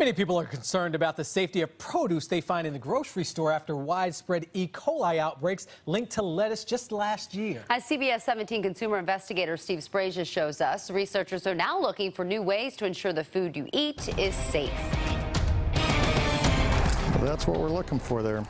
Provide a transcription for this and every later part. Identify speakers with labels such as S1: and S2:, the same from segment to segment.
S1: Many people are concerned about the safety of produce they find in the grocery store after widespread E. coli outbreaks linked to lettuce just last year.
S2: As CBS 17 consumer investigator Steve Sbragia shows us, researchers are now looking for new ways to ensure the food you eat is safe.
S3: Well, that's what we're looking for there.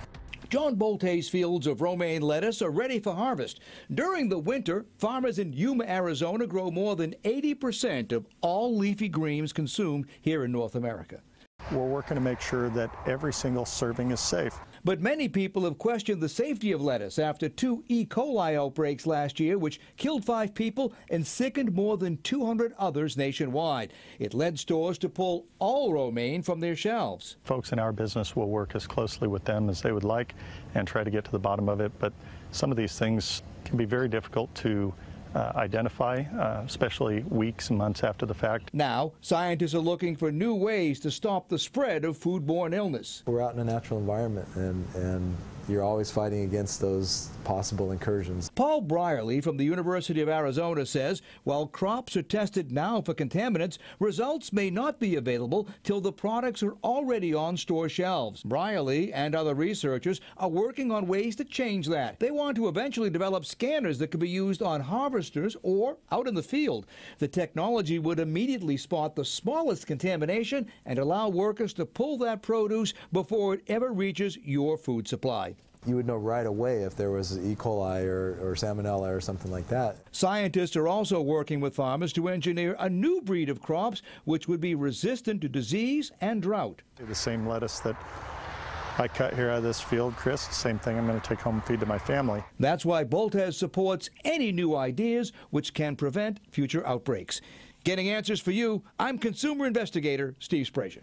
S4: John Boelts' fields of romaine lettuce are ready for harvest. During the winter, farmers in Yuma, Arizona grow more than 80% of all leafy greens consumed here in North America.
S3: We're working to make sure that every single serving is safe.
S4: But many people have questioned the safety of lettuce after two E. coli outbreaks last year, which killed five people and sickened more than 200 others nationwide. It led stores to pull all romaine from their shelves.
S3: Folks in our business will work as closely with them as they would like and try to get to the bottom of it, but some of these things can be very difficult to uh, identify, uh, especially weeks and months after the fact.
S4: Now, scientists are looking for new ways to stop the spread of foodborne illness.
S5: We're out in a natural environment, and, and you're always fighting against those possible incursions.
S4: Paul Brierley from the University of Arizona says while crops are tested now for contaminants, results may not be available till the products are already on store shelves. Brierley and other researchers are working on ways to change that. They want to eventually develop scanners that can be used on harvesters or out in the field. The technology would immediately spot the smallest contamination and allow workers to pull that produce before it ever reaches your food supply
S5: you would know right away if there was E. coli or, or, salmonella or something like that.
S4: Scientists are also working with farmers to engineer a new breed of crops which would be resistant to disease and drought.
S3: The same lettuce that I cut here out of this field, Chris, same thing I'm going to take home and feed to my family.
S4: That's why Boelts supports any new ideas which can prevent future outbreaks. Getting answers for you, I'm consumer investigator Steve Sbragia.